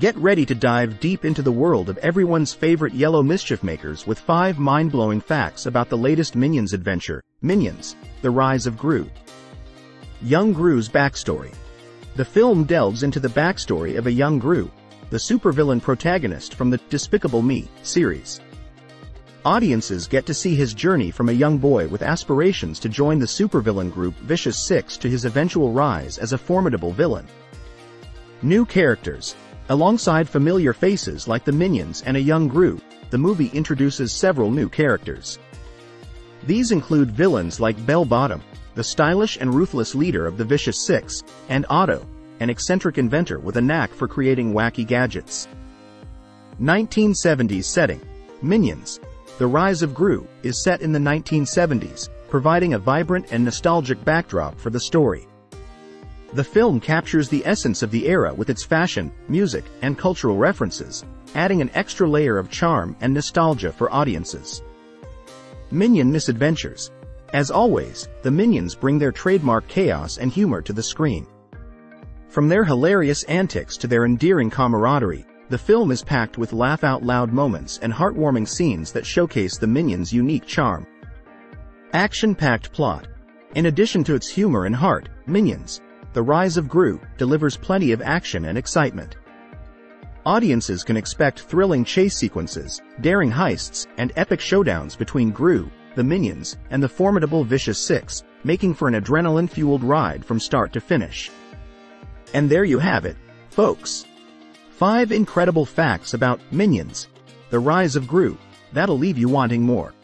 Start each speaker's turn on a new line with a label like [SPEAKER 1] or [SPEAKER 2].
[SPEAKER 1] Get ready to dive deep into the world of everyone's favorite yellow mischief makers with five mind-blowing facts about the latest Minions adventure, Minions, The Rise of Gru. Young Gru's backstory. The film delves into the backstory of a young Gru, the supervillain protagonist from the Despicable Me series. Audiences get to see his journey from a young boy with aspirations to join the supervillain group Vicious Six to his eventual rise as a formidable villain. New characters. Alongside familiar faces like the Minions and a young Gru, the movie introduces several new characters. These include villains like Belle Bottom, the stylish and ruthless leader of the Vicious Six, and Otto, an eccentric inventor with a knack for creating wacky gadgets. 1970s setting. Minions, the Rise of Gru is set in the 1970s, providing a vibrant and nostalgic backdrop for the story. The film captures the essence of the era with its fashion, music, and cultural references, adding an extra layer of charm and nostalgia for audiences. Minion Misadventures. As always, the Minions bring their trademark chaos and humor to the screen. From their hilarious antics to their endearing camaraderie, the film is packed with laugh-out-loud moments and heartwarming scenes that showcase the Minions' unique charm. Action-packed plot. In addition to its humor and heart, Minions, The Rise of Gru, delivers plenty of action and excitement. Audiences can expect thrilling chase sequences, daring heists, and epic showdowns between Gru, the Minions, and the formidable Vicious Six, making for an adrenaline-fueled ride from start to finish. And there you have it, folks. 5 incredible facts about Minions, the rise of Gru, that'll leave you wanting more.